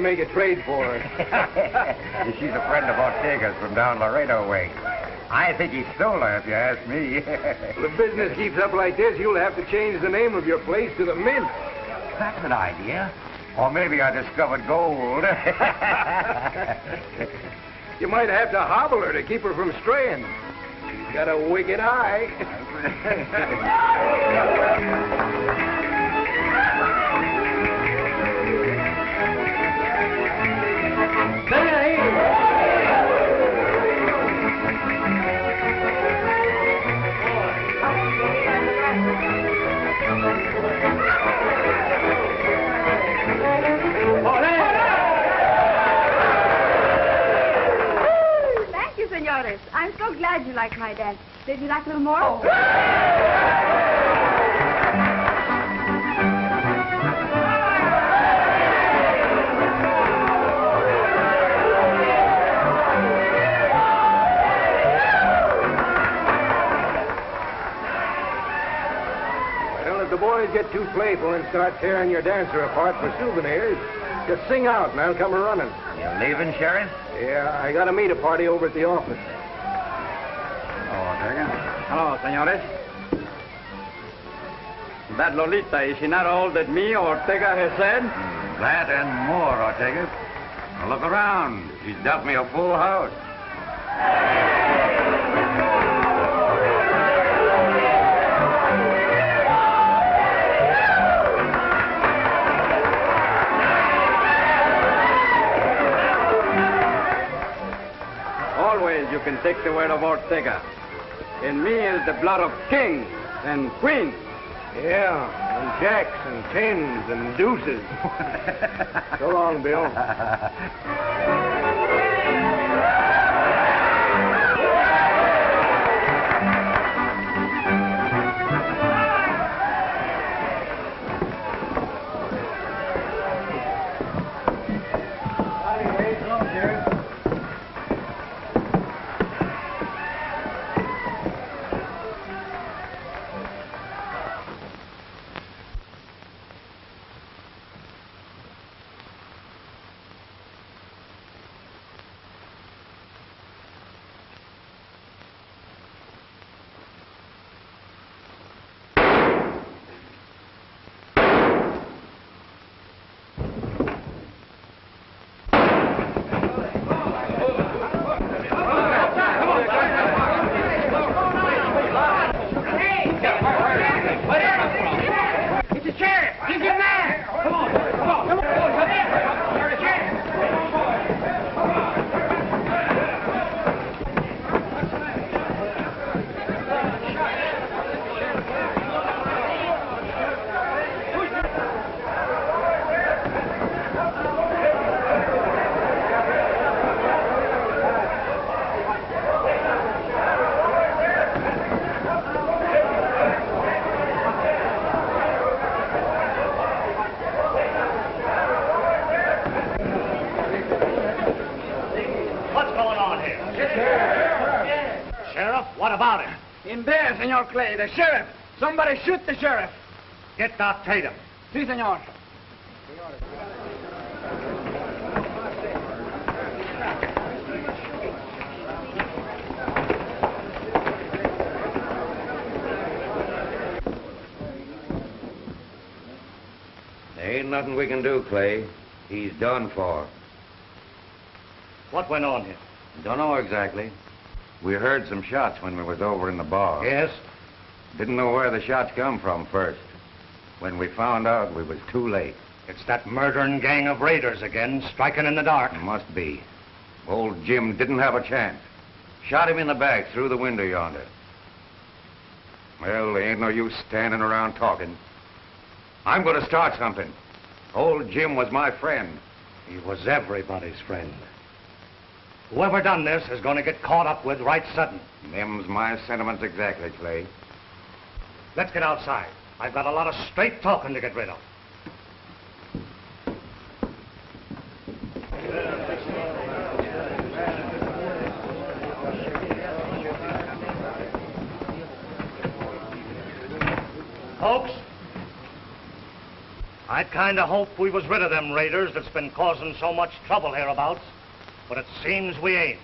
make a trade for her? She's a friend of Ortega's from down Laredo way. I think he stole her, if you ask me. If the business keeps up like this, you'll have to change the name of your place to the Mint. That's an idea. Or maybe I discovered gold. You might have to hobble her to keep her from straying. She's got a wicked eye. I'm so glad you like my dance. Did you like a little more? Oh. Well, if the boys get too playful and start tearing your dancer apart for souvenirs, just sing out and I'll come a running. you leaving, Sheriff? Yeah, I gotta meet a party over at the office. Hello, senores. That Lolita, is she not all that me, Ortega, has said? That and more, Ortega. Now look around. She's dealt me a full house. Always you can take the word of Ortega. In me is the blood of kings and queens. Yeah, and jacks and tens and deuces. so long, Bill. what about him? In there, Senor Clay, the sheriff. Somebody shoot the sheriff. Get that Tatum. Si, senor. There ain't nothing we can do, Clay. He's done for. What went on here? Don't know exactly. We heard some shots when we was over in the bar. Yes? Didn't know where the shots come from first. When we found out, we was too late. It's that murdering gang of raiders again, striking in the dark. Must be. Old Jim didn't have a chance. Shot him in the back through the window yonder. Well, there ain't no use standing around talking. I'm going to start something. Old Jim was my friend. He was everybody's friend. Whoever done this is going to get caught up with right sudden. Them's my sentiments exactly, Clay. Let's get outside. I've got a lot of straight talking to get rid of. Folks, I kind of hoped we was rid of them raiders that's been causing so much trouble hereabouts, but it seems we ain't.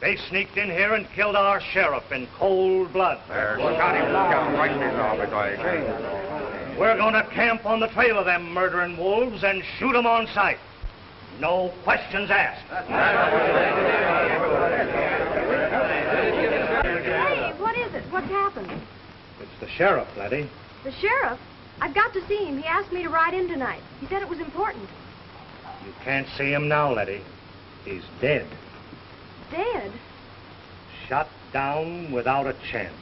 They sneaked in here and killed our sheriff in cold blood. There, shot him down right in his office, I We're going to camp on the trail of them murdering wolves and shoot 'em on sight. No questions asked. Hey, what is it? What's happened? It's the sheriff, Letty. The sheriff? I've got to see him. He asked me to ride in tonight. He said it was important. You can't see him now, Letty. He's dead. Dead? Shot down without a chance.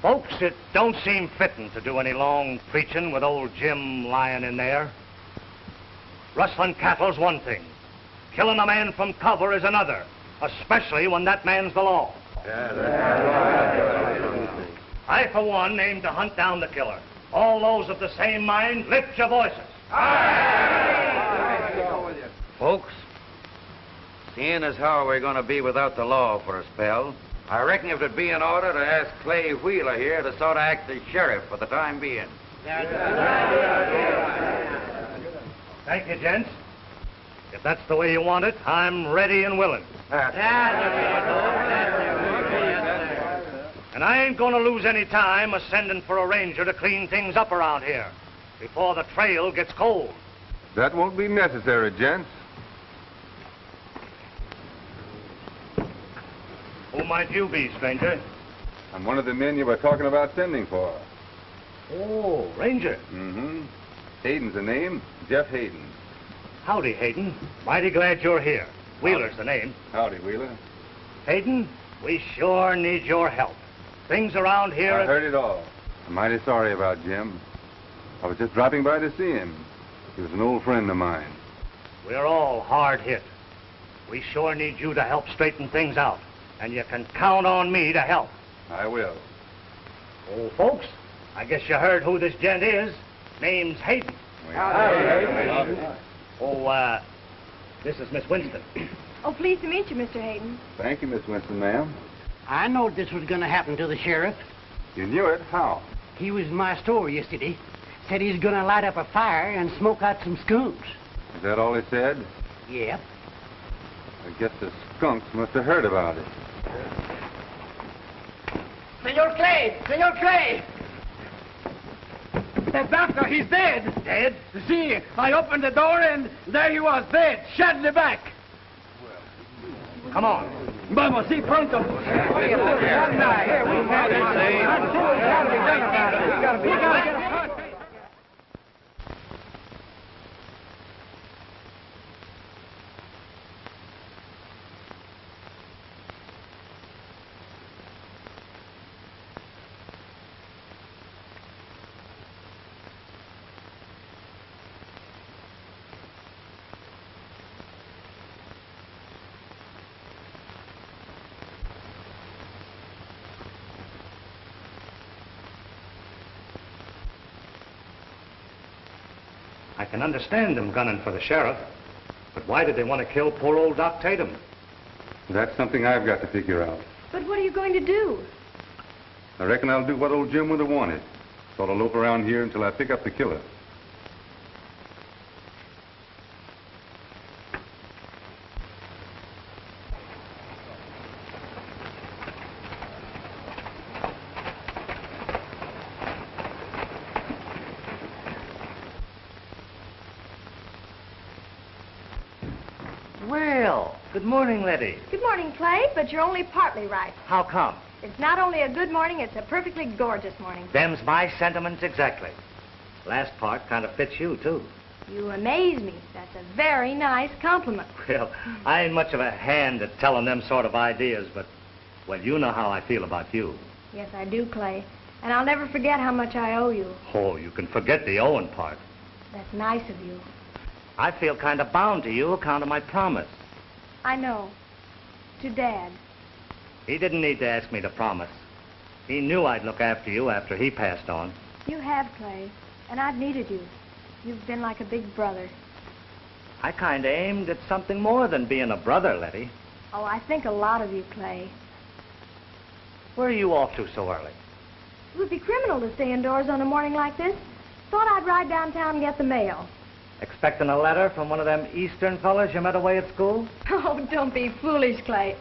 Folks, it don't seem fitting to do any long preaching with old Jim lying in there. Rustling cattle's one thing. Killing a man from cover is another, especially when that man's the law. I, for one, aim to hunt down the killer. All those of the same mind, lift your voices. Folks, seeing as how we're going to be without the law for a spell, I reckon if it'd be in order to ask Clay Wheeler here to sort of act as sheriff for the time being. Thank you, gents. If that's the way you want it, I'm ready and willing. And I ain't gonna lose any time a sending for a ranger to clean things up around here before the trail gets cold. That won't be necessary, gents. Who might you be, stranger? I'm one of the men you were talking about sending for. Oh, Ranger. Mm-hmm. Hayden's the name. Jeff Hayden. Howdy, Hayden. Mighty glad you're here. Wheeler's the name. Howdy, Wheeler. Hayden, we sure need your help. Things around here... I heard it all. I'm mighty sorry about Jim. I was just dropping by to see him. He was an old friend of mine. We're all hard hit. We sure need you to help straighten things out. And you can count on me to help. I will. Oh, folks, I guess you heard who this gent is. Name's Hayden. Oh, uh, this is Miss Winston. Oh, pleased to meet you, Mr. Hayden. Thank you, Miss Winston, ma'am. I knowed this was going to happen to the sheriff. You knew it? How? He was in my store yesterday. Said he's going to light up a fire and smoke out some skunks. Is that all he said? Yep. I guess the skunks must have heard about it. Senor Clay! Senor Clay! The doctor, he's dead. Dead? See, I opened the door and there he was, dead, shot in the back. Come on. Vamos, sí, pronto. I can understand them gunning for the sheriff. But why did they want to kill poor old Doc Tatum? That's something I've got to figure out. But what are you going to do? I reckon I'll do what old Jim would have wanted. Sort of lope around here until I pick up the killer. Well, good Letty. Good morning, Clay, but you're only partly right. How come? It's not only a good morning, it's a perfectly gorgeous morning. Them's my sentiments exactly. Last part kind of fits you, too. You amaze me. That's a very nice compliment. Well, I ain't much of a hand at telling them sort of ideas, but, well, you know how I feel about you. Yes, I do, Clay. And I'll never forget how much I owe you. Oh, you can forget the Owen part. That's nice of you. I feel kind of bound to you account of my promise. I know. To Dad. He didn't need to ask me to promise. He knew I'd look after you after he passed on. You have, Clay. And I've needed you. You've been like a big brother. I kind of aimed at something more than being a brother, Letty. Oh, I think a lot of you, Clay. Where are you off to so early? It would be criminal to stay indoors on a morning like this. Thought I'd ride downtown and get the mail. Expecting a letter from one of them Eastern fellas you met away at school? Oh, don't be foolish, Clay.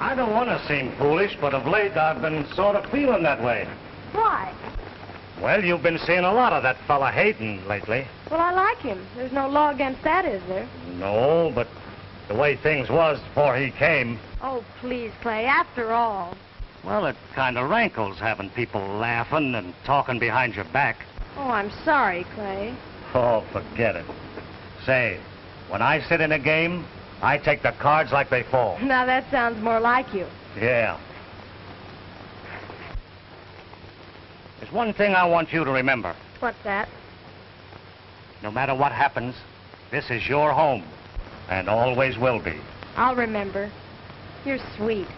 I don't want to seem foolish, but of late I've been sort of feeling that way. Why? Well, you've been seeing a lot of that fella Hayden lately. Well, I like him. There's no law against that, is there? No, but the way things was before he came, Oh, please, Clay, after all. Well, it kind of rankles having people laughing and talking behind your back. Oh, I'm sorry, Clay. Oh, forget it. Say, when I sit in a game, I take the cards like they fall. Now, that sounds more like you. Yeah. There's one thing I want you to remember. What's that? No matter what happens, this is your home, and always will be. I'll remember. You're sweet.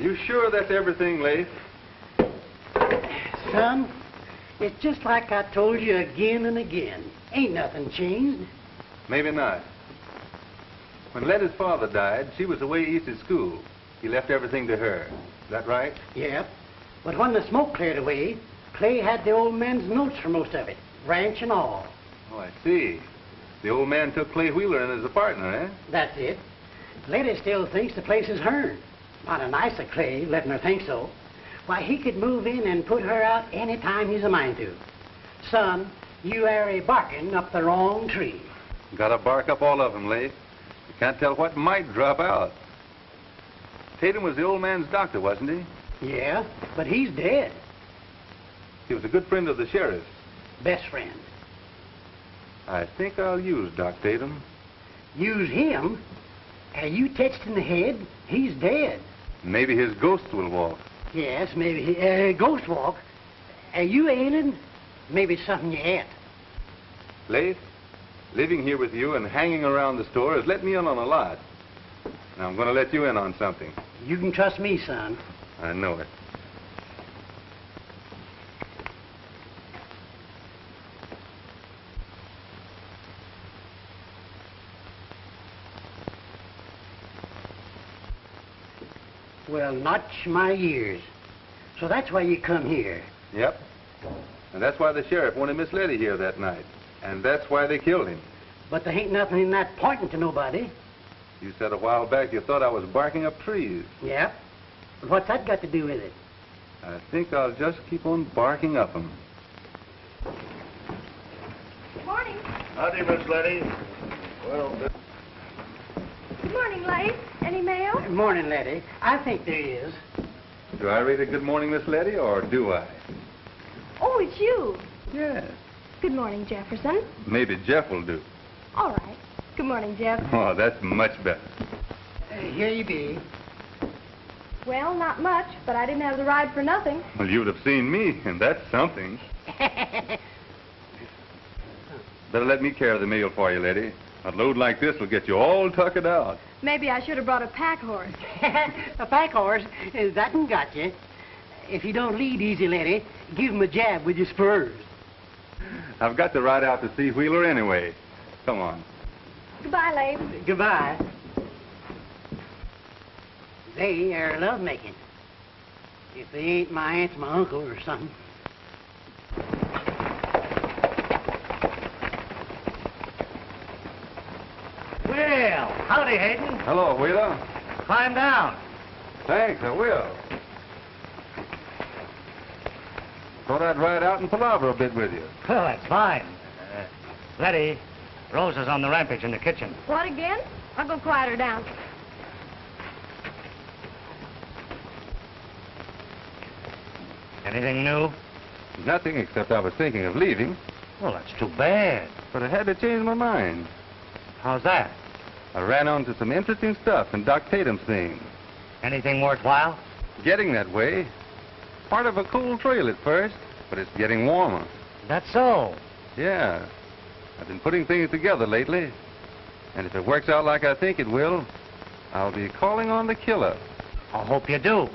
You sure that's everything, Lafe? Son, it's just like I told you again and again. Ain't nothing changed. Maybe not. When Letty's father died, she was away east at school. He left everything to her. Is that right? Yep. But when the smoke cleared away, Clay had the old man's notes for most of it, ranch and all. Oh, I see. The old man took Clay Wheeler in as a partner, eh? That's it. Letty still thinks the place is hers. Not a nice of Clay, letting her think so. Why, he could move in and put her out any time he's a mind to. Son, you are a barking up the wrong tree. Gotta bark up all of them, Lafe. You can't tell what might drop out. Tatum was the old man's doctor, wasn't he? Yeah, but he's dead. He was a good friend of the sheriff's. Best friend. I think I'll use Doc Tatum. Use him? Are you touched in the head? He's dead. Maybe his ghost will walk. Yes, maybe he, uh, ghost walk. Are you ailing? Maybe something you ate. Lafe, living here with you and hanging around the store has let me in on a lot. Now I'm going to let you in on something. You can trust me, son. I know it. Well, notch my ears. So that's why you come here. Yep. And that's why the sheriff wanted Miss Letty here that night. And that's why they killed him. But there ain't nothing in that pointing to nobody. You said a while back you thought I was barking up trees. Yep. But what's that got to do with it? I think I'll just keep on barking up 'em. Good morning. Howdy, Miss Letty. Well, Good morning, Letty. Any mail? Good morning, Letty. I think there is. Do I read a good morning, Miss Letty, or do I? Oh, it's you. Yes. Good morning, Jefferson. Maybe Jeff will do. All right. Good morning, Jeff. Oh, that's much better. Uh, here you be. Well, not much, but I didn't have the ride for nothing. Well, you'd have seen me, and that's something. Better let me carry the mail for you, Letty. A load like this will get you all tuckered out. Maybe I should have brought a pack horse. a pack horse, that one got you. If you don't lead easy, Letty, give him a jab with your spurs. I've got to ride out to see Wheeler anyway. Come on. Goodbye, Lafe. Goodbye. They are lovemaking. If they ain't my aunt's my uncle or something. well, howdy, Hayden. Hello, Wheeler. Climb down. Thanks, I will. Thought I'd ride out and palaver a bit with you. Well, that's fine. Uh, Letty, Rose is on the rampage in the kitchen. What again? I'll go quiet her down. Anything new? Nothing except I was thinking of leaving, Well, that's too bad. but I had to change my mind. How's that? I ran onto some interesting stuff in Doc Tatum's thing. Anything worthwhile? Getting that way. Part of a cool trail at first, but it's getting warmer. That's so. Yeah. I've been putting things together lately. And if it works out like I think it will, I'll be calling on the killer. I hope you do.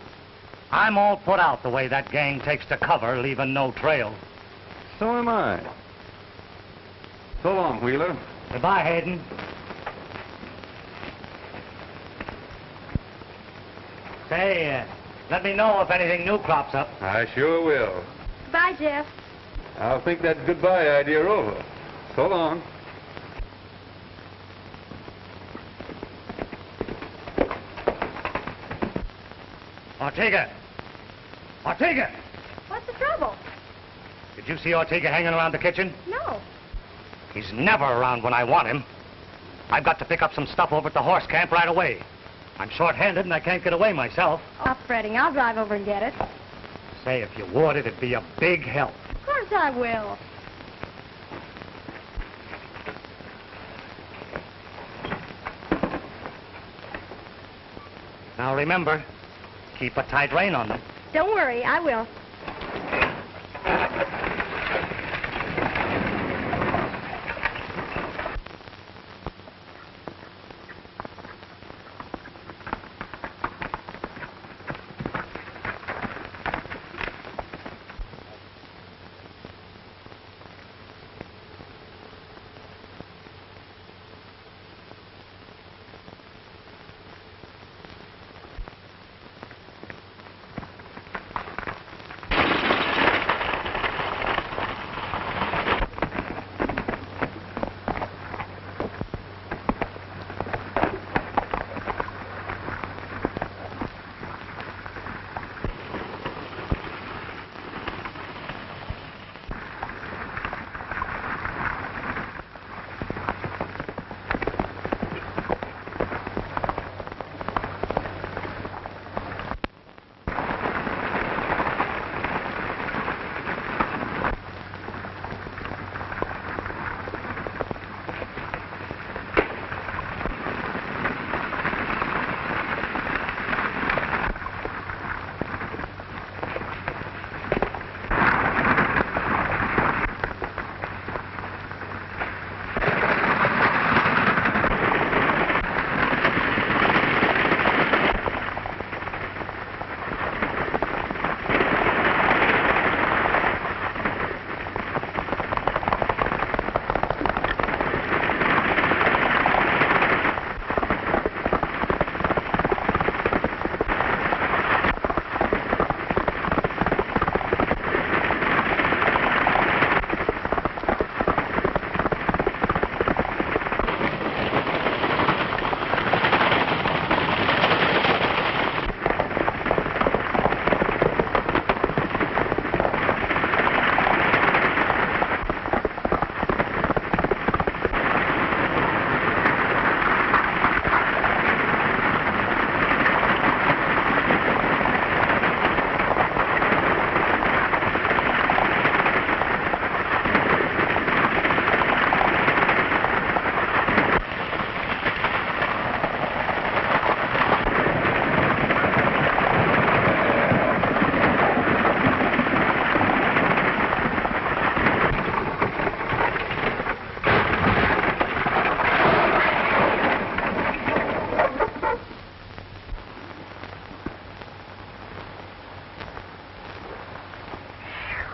I'm all put out the way that gang takes to cover, leaving no trail. So am I. So long, Wheeler. Goodbye, Hayden. Say, uh, let me know if anything new crops up. I sure will. Bye, Jeff. I'll think that goodbye idea over. So long. Ortega! Ortega! What's the trouble? Did you see Ortega hanging around the kitchen? No. He's never around when I want him. I've got to pick up some stuff over at the horse camp right away. I'm short-handed and I can't get away myself. Stop fretting. I'll drive over and get it. Say, if you would, it'd be a big help. Of course I will. Now remember, keep a tight rein on them. Don't worry, I will.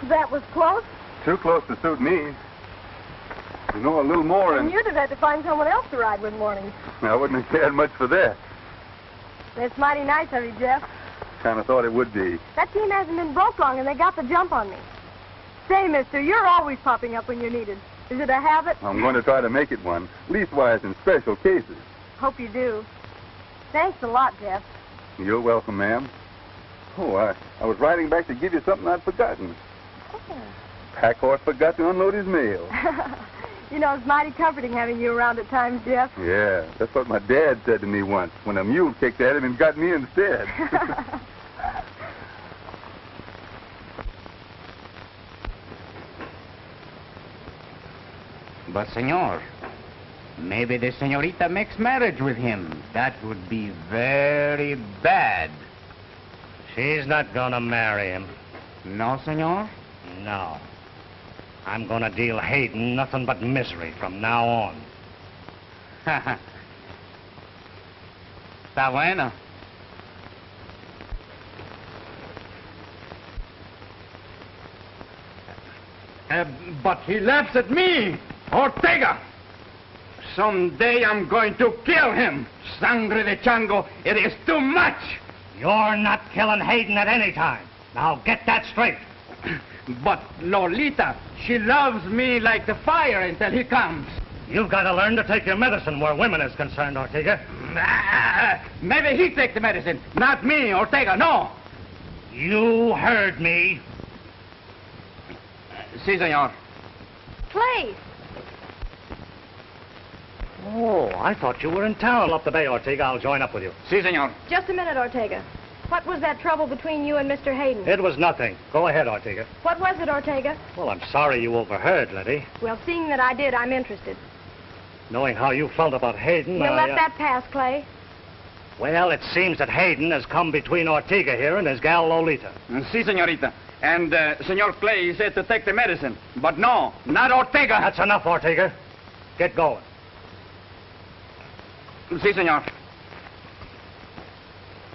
That was close. Too close to suit me. You know, a little more And and you'd have had to find someone else to ride with mornings. I wouldn't have cared much for that. It's mighty nice of you, Jeff. Kind of thought it would be. That team hasn't been broke long, and they got the jump on me. Say, mister, you're always popping up when you're needed. Is it a habit? I'm going to try to make it one, leastwise in special cases. Hope you do. Thanks a lot, Jeff. You're welcome, ma'am. Oh, I, I was riding back to give you something I'd forgotten. Pack horse forgot to unload his mail. you know, it's mighty comforting having you around at times, Jeff. Yeah, that's what my dad said to me once when a mule kicked at him and got me instead. But, senor, Maybe the senorita makes marriage with him. That would be very bad. She's not gonna marry him. No, senor? No. I'm gonna deal Hayden nothing but misery from now on. Está bueno. Uh, but he laughs at me, Ortega. Someday I'm going to kill him. Sangre de chango, it is too much. You're not killing Hayden at any time. Now get that straight. But Lolita, she loves me like the fire until he comes. You've got to learn to take your medicine where women is concerned, Ortega. Ah, maybe he take the medicine, not me, Ortega, no. You heard me. Si, senor. Clay, Oh, I thought you were in town. Up the bay, Ortega. I'll join up with you. Si, senor. just a minute, Ortega. What was that trouble between you and Mr. Hayden? It was nothing. Go ahead, Ortega. What was it, Ortega? Well, I'm sorry you overheard, Letty. Well, seeing that I did, I'm interested. Knowing how you felt about Hayden, We'll I, let uh, that pass, Clay. Well, it seems that Hayden has come between Ortega here and his gal Lolita. Si, senorita. And uh, Senor Clay said to take the medicine. But no, not Ortega. That's enough, Ortega. Get going. Si, senor.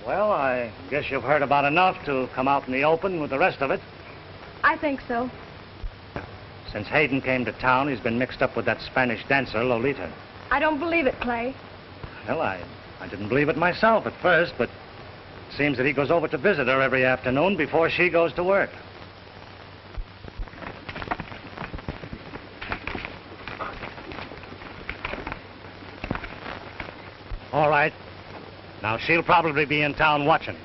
Well, I guess you've heard about enough to come out in the open with the rest of it. I think so. Since Hayden came to town, he's been mixed up with that Spanish dancer, Lolita. I don't believe it, Clay. Well, I, I didn't believe it myself at first, but it seems that he goes over to visit her every afternoon before she goes to work. All right. Now, she'll probably be in town watching.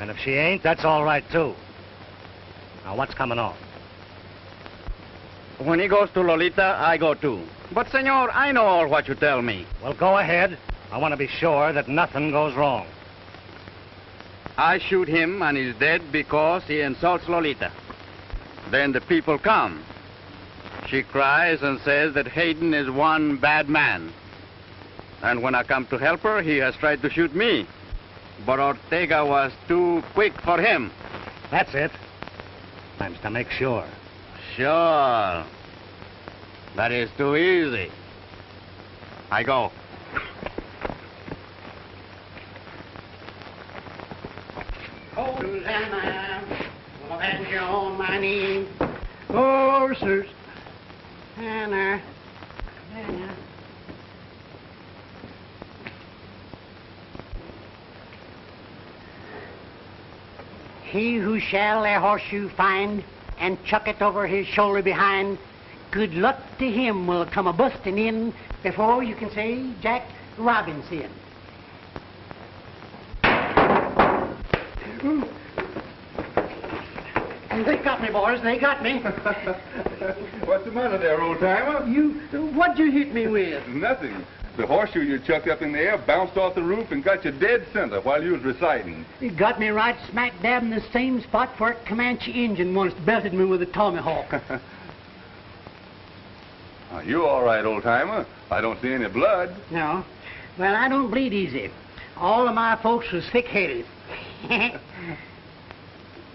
And if she ain't, that's all right, too. Now, what's coming on? When he goes to Lolita, I go too. But, senor, I know all what you tell me. Well, go ahead. I want to be sure that nothing goes wrong. I shoot him and he's dead because he insults Lolita. Then the people come. She cries and says that Hayden is one bad man. And when I come to help her, he has tried to shoot me. But Ortega was too quick for him. That's it. Time's to make sure. Sure. That is too easy. I go. Hosanna, avenge your own my name. Horses. Oh, He who shall a horseshoe find and chuck it over his shoulder behind, good luck to him will come a busting in before you can say Jack Robinson. They got me, boys. They got me. What's the matter there, old timer? You, what'd you hit me with? Nothing. The horseshoe you chucked up in the air bounced off the roof and got you dead center while you was reciting. It got me right smack dab in the same spot where a Comanche Indian once belted me with a tomahawk. Now, you all right, old timer. I don't see any blood. no. Well, I don't bleed easy. All of my folks was thick-headed.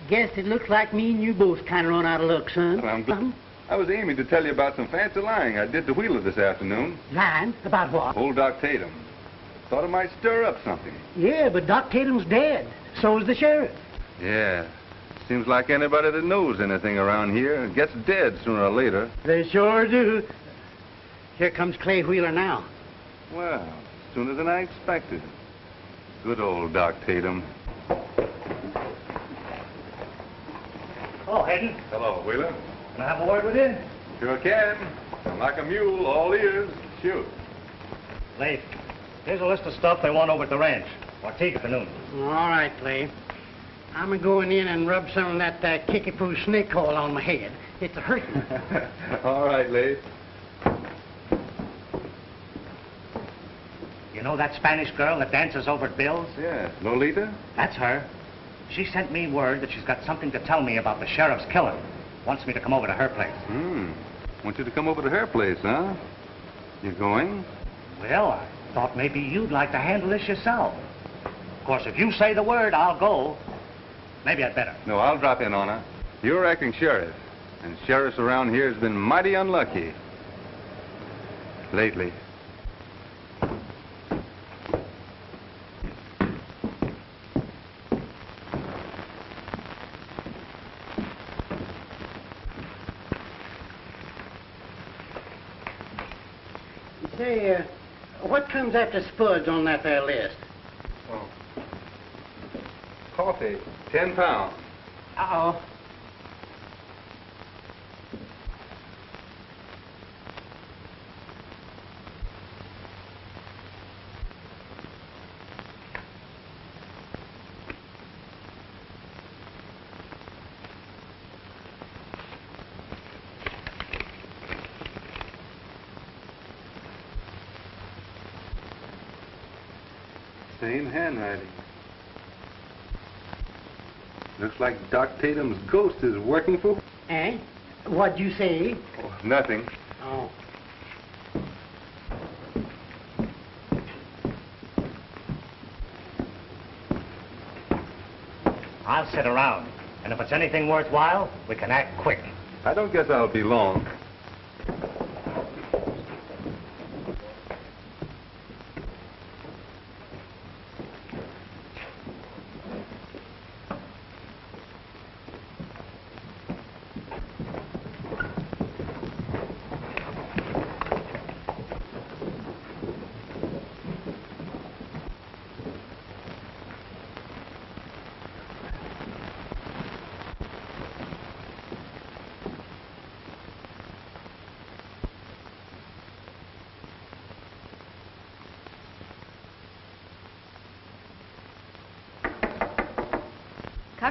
Guess it looks like me and you both kind of run out of luck, son. Well, I'm gl- I was aiming to tell you about some fancy lying I did to Wheeler this afternoon. Lying? About what? Old Doc Tatum. Thought it might stir up something. Yeah, but Doc Tatum's dead. So is the sheriff. Yeah. Seems like anybody that knows anything around here gets dead sooner or later. They sure do. Here comes Clay Wheeler now. Well, sooner than I expected. Good old Doc Tatum. Oh, Hayden, Hello, Wheeler. Can I have a word with you? Sure can. I'm like a mule, all ears. Shoot. Lafe, here's a list of stuff they want over at the ranch. Ortega for noon. All right, Clay. I'm a going in and rub some of that uh, kickapoo snake oil on my head. It's a hurting. all right, Lafe. You know that Spanish girl that dances over at Bill's? Yeah. Lolita? That's her. She sent me word that she's got something to tell me about the sheriff's killing. Wants me to come over to her place. Hmm. Wants you to come over to her place, huh? You going? Well, I thought maybe you'd like to handle this yourself. Of course, if you say the word, I'll go. Maybe I'd better. No, I'll drop in on her. You're acting sheriff, and sheriffs around here has been mighty unlucky. Lately. Say, uh, comes after Spuds on that there list? Oh. Coffee, ten pounds. Uh-oh. Same handwriting. Looks like Doc Tatum's ghost is working for... Eh? What'd you say? Oh, nothing. Oh. I'll sit around. And if it's anything worthwhile, we can act quick. I don't guess I'll be long.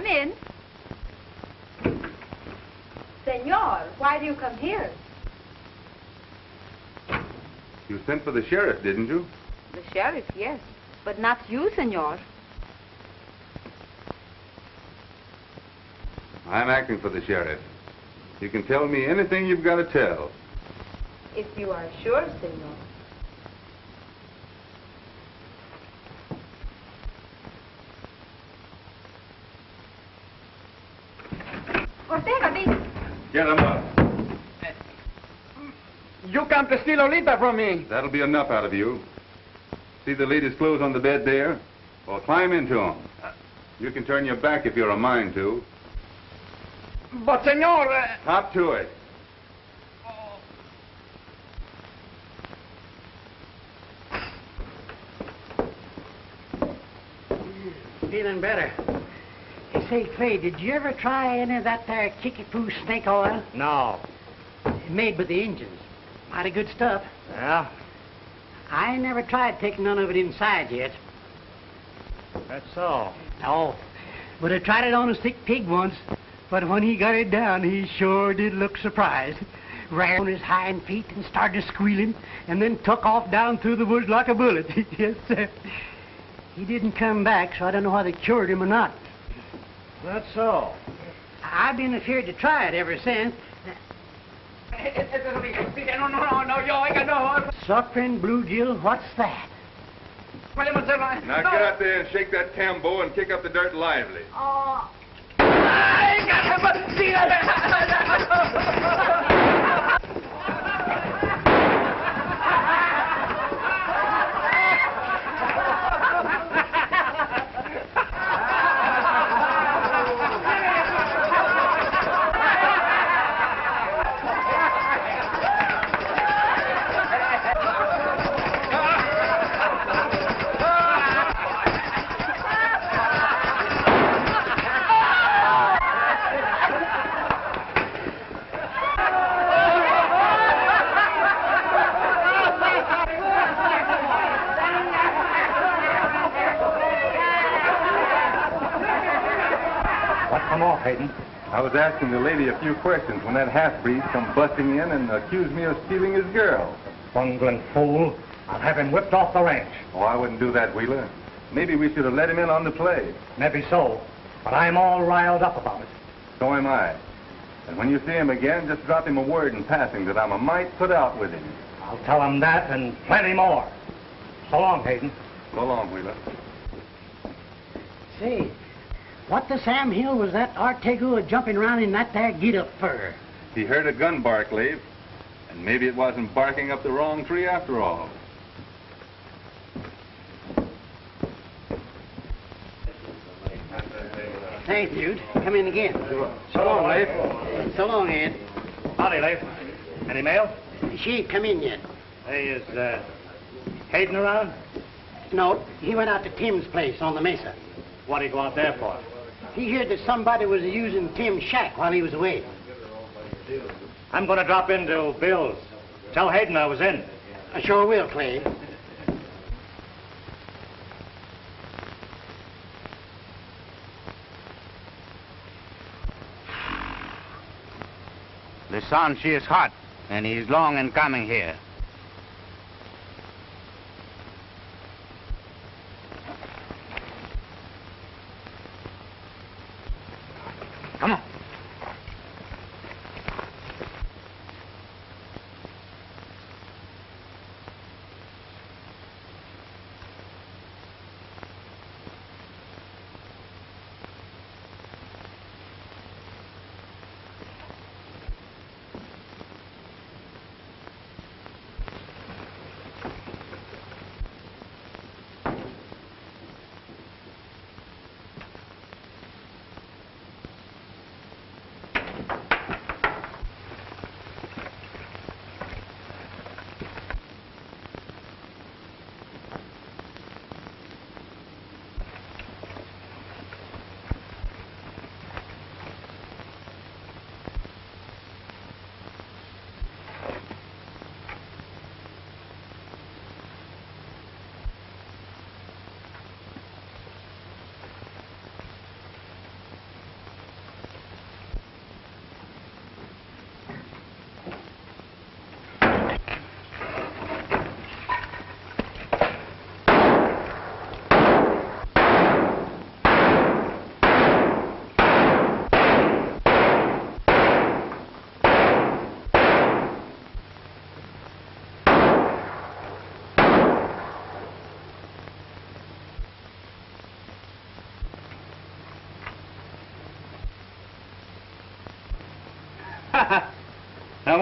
Come in. Senor, why do you come here? You sent for the sheriff, didn't you? The sheriff, yes. But not you, senor. I'm acting for the sheriff. You can tell me anything you've got to tell. If you are sure, senor. Ortega, these... Get him up. You come to steal Lolita from me. That'll be enough out of you. See the lady's clothes on the bed there? Well, climb into them. You can turn your back if you're a mind to. But, senor... Uh, Hop to it. Feeling better. Hey, say, Clay, did you ever try any of that there kickapoo snake oil? No. Made by the Injuns. Mighty good stuff. Yeah, I ain't never tried taking none of it inside yet. that's so. No. But I tried it on a sick pig once. But when he got it down, he sure did look surprised. Ran on his hind feet and started squealing, and then took off down through the woods like a bullet. yes, sir. He didn't come back, so I don't know whether they cured him or not. That's so. I've been afraid to try it ever since. No, no, no, no, yo, oiga, no. Suffering bluegill, what's that? Podemos hacerlo. Now get out there and shake that tambo and kick up the dirt lively. Oh, Ay, caramba, What come off, Hayden? I was asking the lady a few questions when that half-breed come busting in and accused me of stealing his girl. Bungling fool. I'll have him whipped off the ranch. Oh, I wouldn't do that, Wheeler. Maybe we should have let him in on the play. Maybe so. But I'm all riled up about it. So am I. And when you see him again, just drop him a word in passing that I'm a mite put out with him. I'll tell him that and plenty more. So long, Hayden. So long, Wheeler. Say, what the Sam Hill was that Ortega jumping around in that there get-up for? He heard a gun bark, Lafe, and maybe it wasn't barking up the wrong tree after all. Thanks, Jude. Come in again. So long, Lafe. So long, Ed. Howdy, Lafe. Any mail? She ain't come in yet. Hey, is uh, Hayden around? No, he went out to Tim's place on the mesa. What'd he go out there for? He heard that somebody was using Tim's shack while he was away. I'm going to drop into Bill's. Tell Hayden I was in. I sure will, Clay. The sun, she is hot, and he's long in coming here. Come on.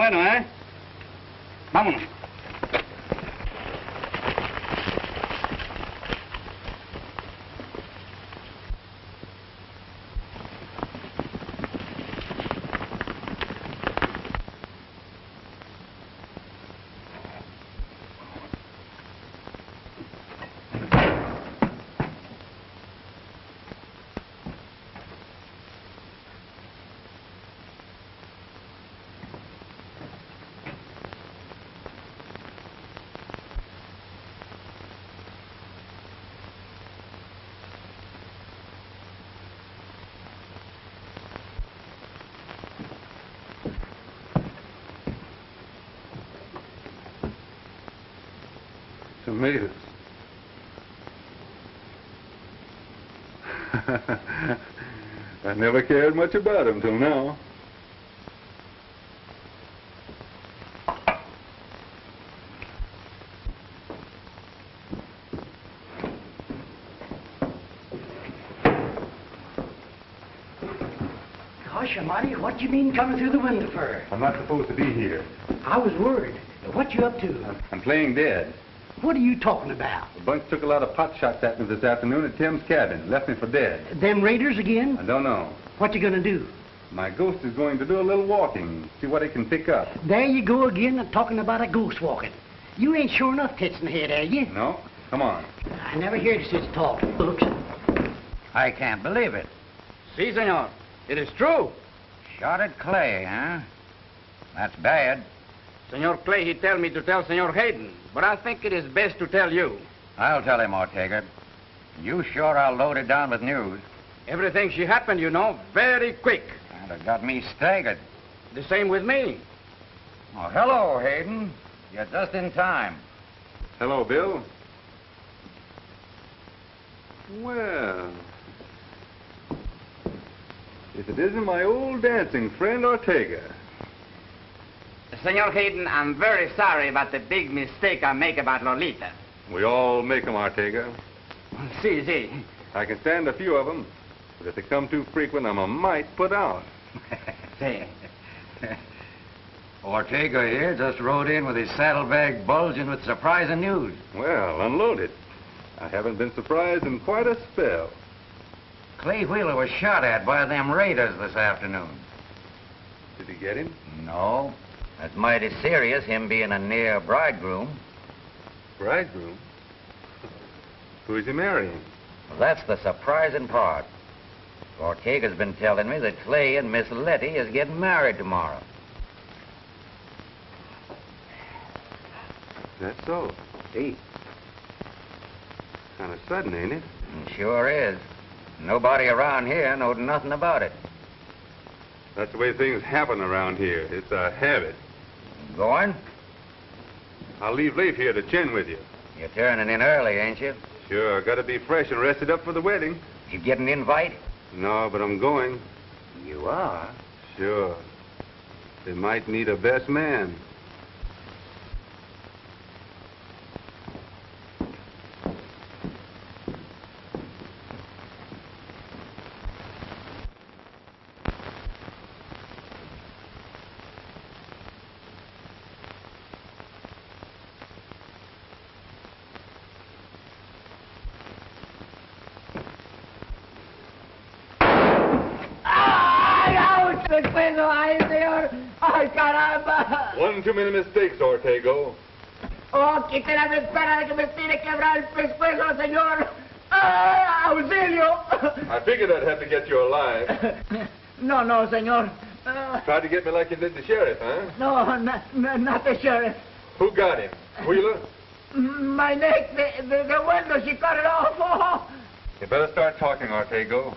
Bueno, ¿eh? Tomatoes. I never cared much about him till now. Gosh almighty, what do you mean coming through the window for? I'm not supposed to be here. I was worried. What you up to? I'm playing dead. What are you talking about? A bunch took a lot of pot shots at me this afternoon at Tim's cabin. Left me for dead. Them raiders again? I don't know. What you gonna do? My ghost is going to do a little walking, see what it can pick up. There you go again, talking about a ghost walking. You ain't sure enough tits in the head, are you? No? Come on. I never heard such talk. Looks. I can't believe it. Si, senor. It is true. Shot at Clay, huh? That's bad. Senor Clay, he tell me to tell Senor Hayden, but I think it is best to tell you. I'll tell him, Ortega. You sure are loaded down with news. Everything she happened, you know, very quick. And it got me staggered. The same with me. Oh, hello, Hayden. You're just in time. Hello, Bill. Well, if it isn't my old dancing friend Ortega. Senor Hayden, I'm very sorry about the big mistake I make about Lolita. We all make 'em, Ortega. Si, si. I can stand a few of 'em, but if they come too frequent, I'm a mite put out. Si. Ortega here just rode in with his saddlebag bulging with surprising news. Well, unload it. I haven't been surprised in quite a spell. Clay Wheeler was shot at by them raiders this afternoon. Did he get him? No. That's mighty serious, him being a near bridegroom. Bridegroom? Who's he marrying? Well, that's the surprising part. Ortega's been telling me that Clay and Miss Letty is getting married tomorrow. That's so. See? Kind of sudden, ain't it? It sure is. Nobody around here knowed nothing about it. That's the way things happen around here. It's a habit. Going? I'll leave Lafe here to chin with you. You're turning in early, ain't you? Sure, gotta be fresh and rested up for the wedding. You get an invite? No, but I'm going. You are? Sure. They might need a best man. ¡Ay, ouch! ¡Me peso! ¡Ay, señor! ¡Ay, caramba! One too many mistakes, Ortego. ¡Oh, quítela de espera de que me tire quebrar el pescuezo, señor! ¡Ay, auxilio! I figured I'd have to get you alive. No, no, señor. Ah, Tried to get me like you did the sheriff, huh? no, not, not the sheriff. Who got him? Wheeler? My neck, the, the, the window, she cut it off. Oh. You better start talking, Ortego.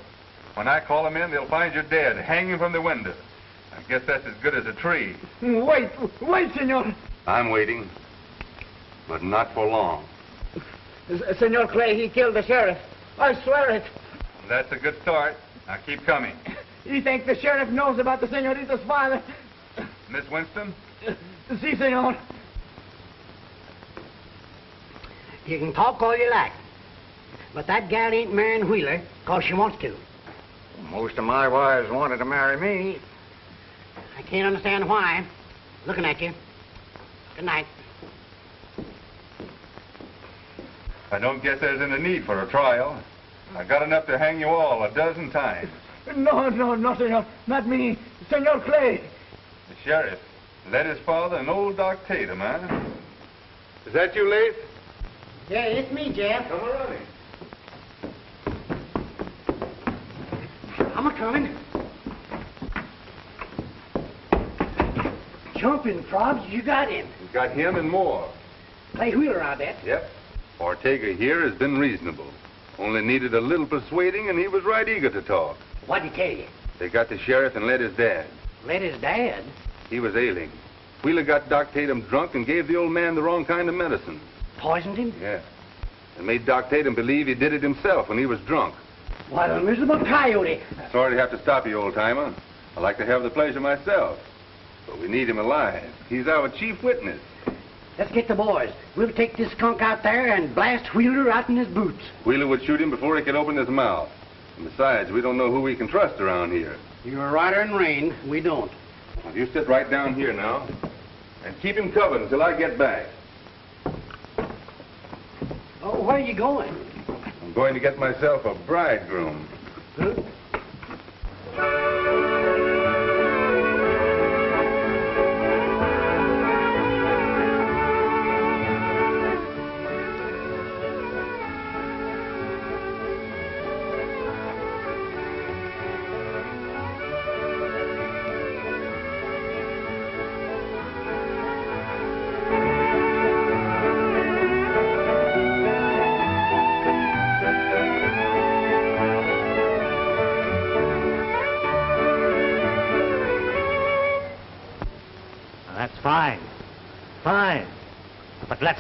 When I call them in, they'll find you dead, hanging from the window. I guess that's as good as a tree. Wait, wait, senor. I'm waiting, but not for long. Senor Clay, he killed the sheriff. I swear it. That's a good start. Now keep coming. You think the sheriff knows about the senorita's father? Miss Winston? Si, senor. You can talk all you like. But that gal ain't marrying Wheeler because she wants to. Most of my wives wanted to marry me. I can't understand why. Looking at you. Good night. I don't guess there's any need for a trial. I've got enough to hang you all a dozen times. No, no, no, senor. Not me. Senor Clay. The sheriff Letty's father and old Doc Tatum, huh? Is that you, Lafe? Yeah, it's me, Jeff. Come running. I'm a coming. Jumping frogs, you got him. We got him and more. Clay Wheeler, I bet. Yep. Ortega here has been reasonable. Only needed a little persuading, and he was right eager to talk. What'd he tell you? They got the sheriff and Letty's dad. Letty's dad. He was ailing. Wheeler got Doc Tatum drunk and gave the old man the wrong kind of medicine. Poisoned him? Yeah. And made Doc Tatum believe he did it himself when he was drunk. What a miserable coyote. Sorry to have to stop you, old timer. I'd like to have the pleasure myself. But we need him alive. He's our chief witness. Let's get the boys. We'll take this skunk out there and blast Wheeler out in his boots. Wheeler would shoot him before he could open his mouth. And besides, we don't know who we can trust around here. You're a rider in rain. We don't. Well, you sit right down here now. And keep him covered until I get back. Oh, where are you going? I'm going to get myself a bridegroom. Huh?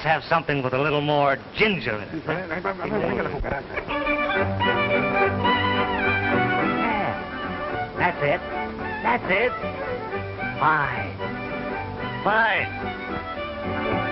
Let's have something with a little more ginger in it. Yeah. That's it. That's it. Fine. Fine.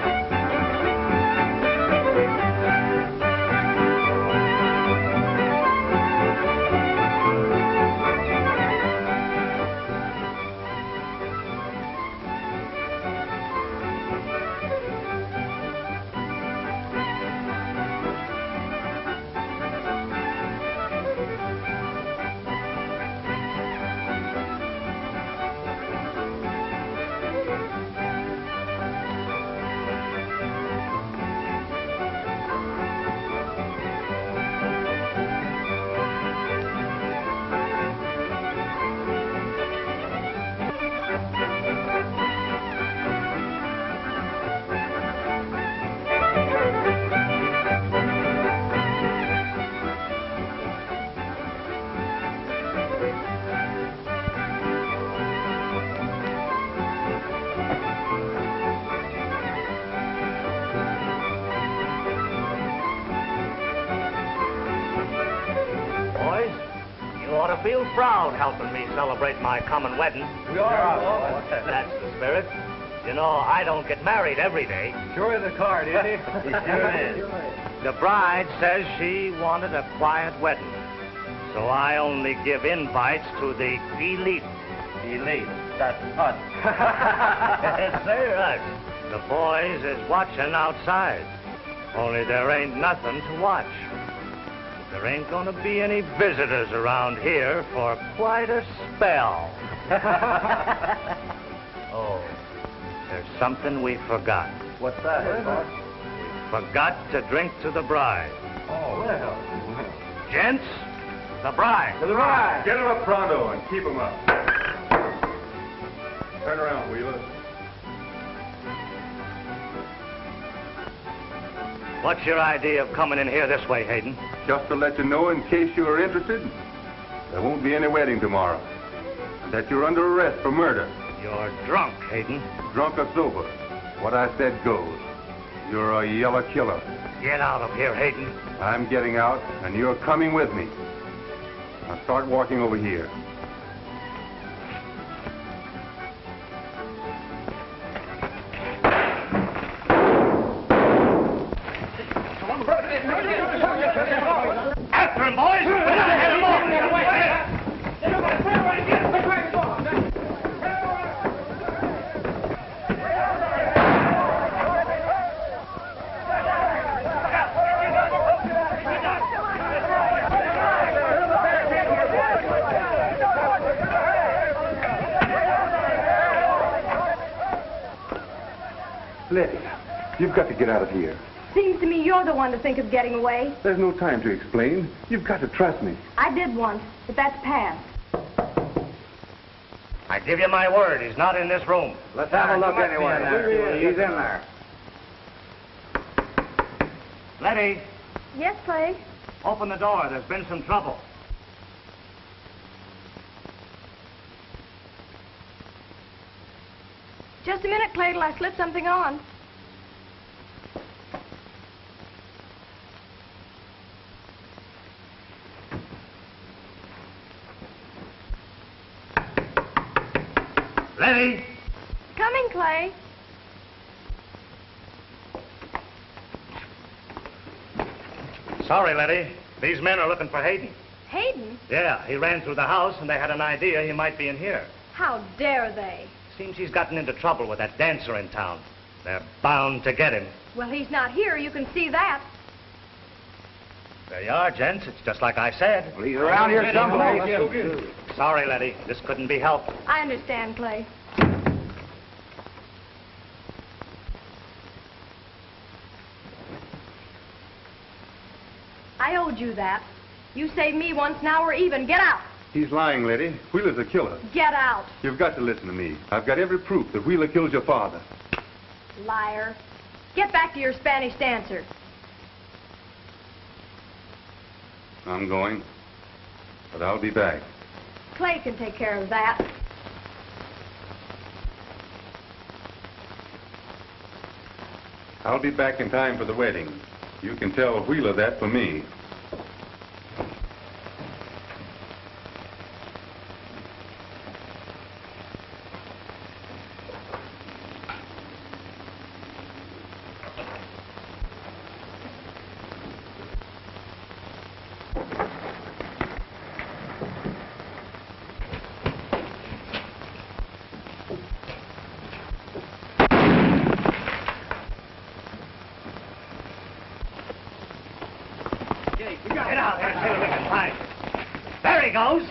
I don't get married every day. Sure a card, isn't it? It sure is. The bride says she wanted a quiet wedding. So I only give invites to the elite. Elite. That's us. yes, sir, us. The boys is watching outside. Only there ain't nothing to watch. There ain't gonna be any visitors around here for quite a spell. there's something we forgot. What's that? boss? Forgot to drink to the bride. Oh, well. Gents, the bride. To the bride. Get him up pronto and keep him up. Turn around, Wheeler. What's your idea of coming in here this way, Hayden? Just to let you know, in case you are interested, there won't be any wedding tomorrow. And that you're under arrest for murder. You're drunk, Hayden. Drunk or sober. What I said goes. You're a yellow killer. Get out of here, Hayden. I'm getting out, and you're coming with me. Now start walking over here. Out of here. Seems to me you're the one to think of getting away. There's no time to explain. You've got to trust me. I did once, but that's past. I give you my word, he's not in this room. Let's have a look anyway. He's in there. Letty, Yes, Clay? open the door. There's been some trouble. Just a minute, Clay, till I slip something on. Letty! Coming, Clay. Sorry, Letty. These men are looking for Hayden. Hayden? Yeah, he ran through the house and they had an idea he might be in here. How dare they? Seems he's gotten into trouble with that dancer in town. They're bound to get him. Well, he's not here. You can see that. There you are, gents. It's just like I said. Well, he's around here someplace. Sorry, Letty. This couldn't be helped. I understand, Clay. I owed you that. You saved me once, now we're even. Get out. He's lying, Letty. Wheeler's a killer. Get out. You've got to listen to me. I've got every proof that Wheeler killed your father. Liar. Get back to your Spanish dancer. I'm going, but I'll be back. Clay can take care of that. I'll be back in time for the wedding. You can tell Wheeler that for me. Get out here and see what we can find. There he goes.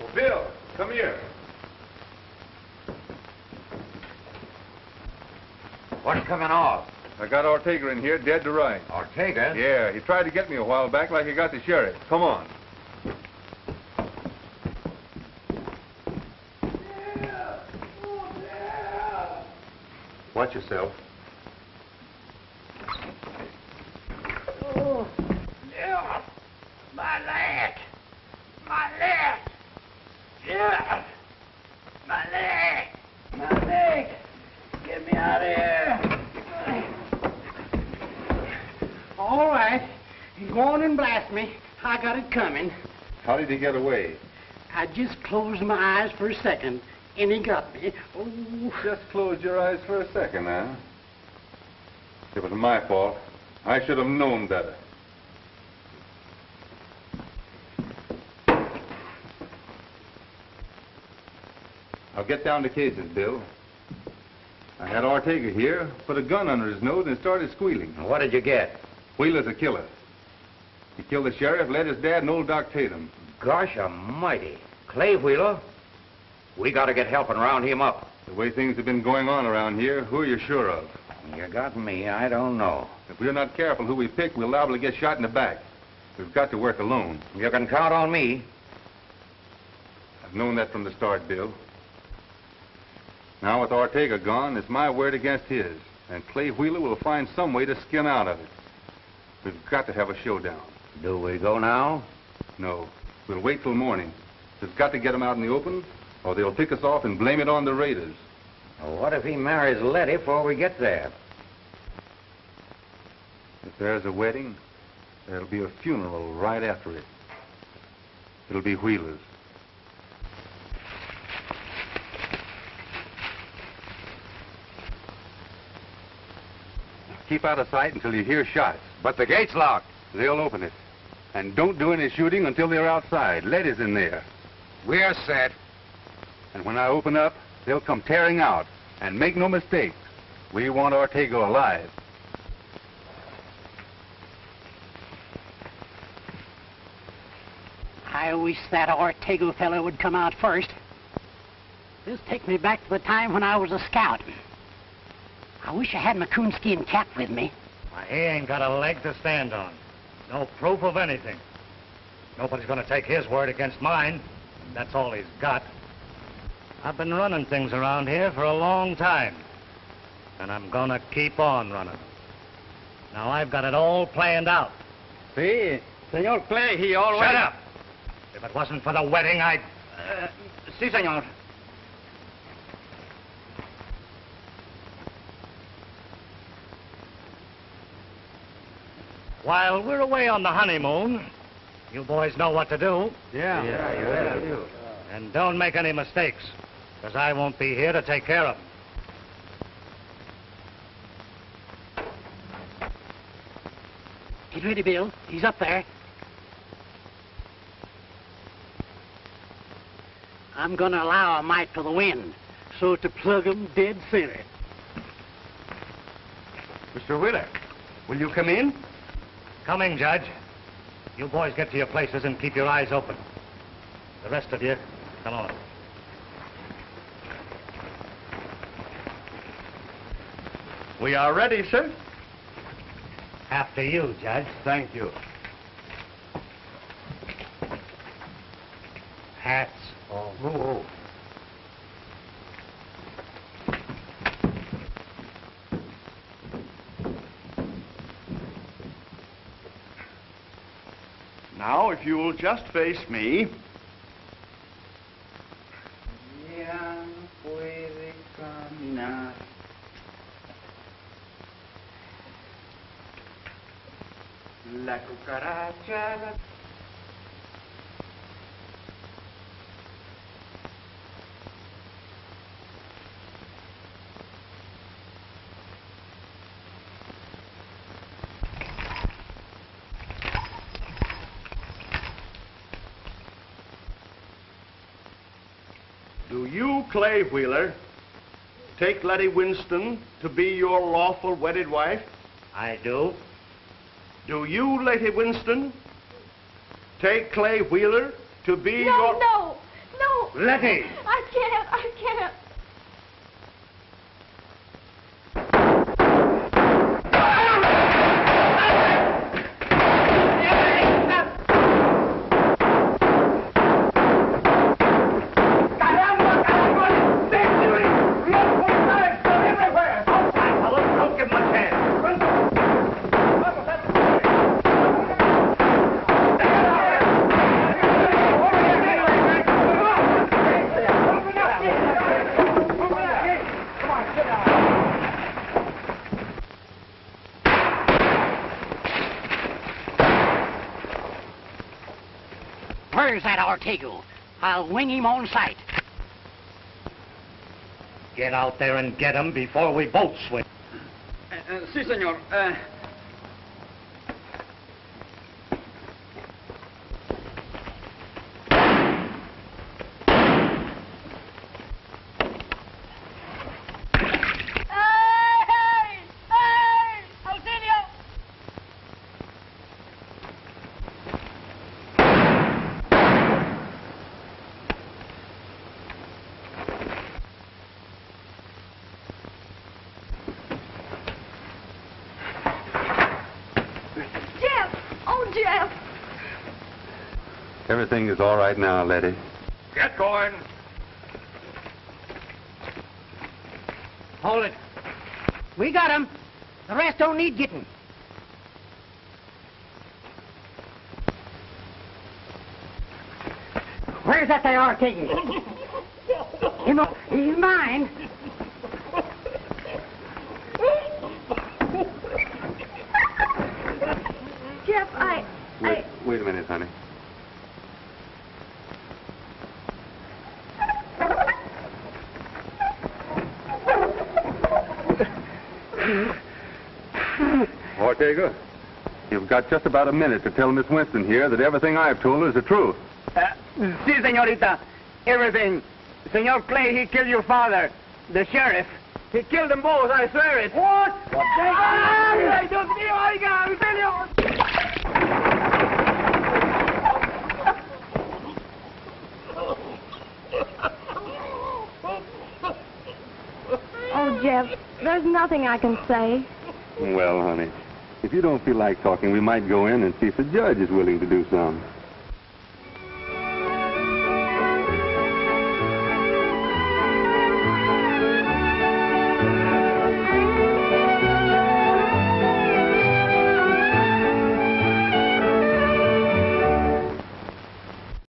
Oh, Bill, come here. What's coming off? I got Ortega in here, dead to rights. Ortega? Yeah, he tried to get me a while back like he got the sheriff. Come on. Watch yourself. I got it coming. How did he get away? I just closed my eyes for a second, and he got me. Oh, Just closed your eyes for a second, huh? It was my fault. I should have known better. I'll get down to cases, Bill. I had Ortega here, put a gun under his nose, and started squealing. What did you get? Wheeler's a killer. He killed the sheriff, Letty's dad and old Doc Tatum. Gosh almighty. Clay Wheeler? We gotta get help and round him up. The way things have been going on around here, who are you sure of? You got me, I don't know. If we're not careful who we pick, we're liable to get shot in the back. We've got to work alone. You can count on me. I've known that from the start, Bill. Now with Ortega gone, it's my word against his. And Clay Wheeler will find some way to skin out of it. We've got to have a showdown. Do we go now? No, we'll wait till morning. We've got to get them out in the open, or they'll pick us off and blame it on the raiders. Well, what if he marries Letty before we get there? If there's a wedding, there'll be a funeral right after it. It'll be Wheeler's. Keep out of sight until you hear shots. But the gate's locked. They'll open it. And don't do any shooting until they're outside. Letty's in there. We're set. And when I open up, they'll come tearing out. And make no mistake, we want Ortego alive. I wish that Ortego fellow would come out first. This takes me back to the time when I was a scout. I wish I had my coonskin cap with me. Why, he ain't got a leg to stand on. No proof of anything. Nobody's going to take his word against mine. That's all he's got. I've been running things around here for a long time. And I'm going to keep on running. Now, I've got it all planned out. See, Senor Clay, he always... Shut up! If it wasn't for the wedding, I'd... Uh, si, senor. While we're away on the honeymoon, you boys know what to do. Yeah. yeah, you yeah, do. And don't make any mistakes, because I won't be here to take care of them. Get ready, Bill. He's up there. I'm going to allow a mite for the wind, so to plug 'em dead center. Mr. Wheeler, will you come in? Coming, Judge. You boys get to your places and keep your eyes open. The rest of you, come on. We are ready, sir. After you, Judge. Thank you. Hats off. Oh, Now, if you will just face me. La. You, Clay Wheeler, take Letty Winston to be your lawful wedded wife? I do. Do you, Letty Winston, take Clay Wheeler to be No, your... no, no. Letty! I can't, I can't. Don't give him a chance. Where's that Ortega? I'll wing him on sight. Get out there and get him before we both swim. Uh, sí, señor. Uh, ¡Hey! ¡Hey! ¡Auxilio! Jeff! Oh, Jeff! Everything is all right now, Letty. Get going. Hold it. We got him. The rest don't need getting. Where's that there Ortega? You know, he's mine. Jeff, I... Wait, wait a minute, honey. Ortega, you've got just about a minute to tell Miss Winston here that everything I've told her is the truth. Uh, sí, señorita. Everything. Senor Clay, he killed your father, the sheriff. He killed them both, I swear it. What? ¡Ay, Dios mío, oiga, auxilio! Oh, Jeff, there's nothing I can say. Well, honey, if you don't feel like talking, we might go in and see if the judge is willing to do some.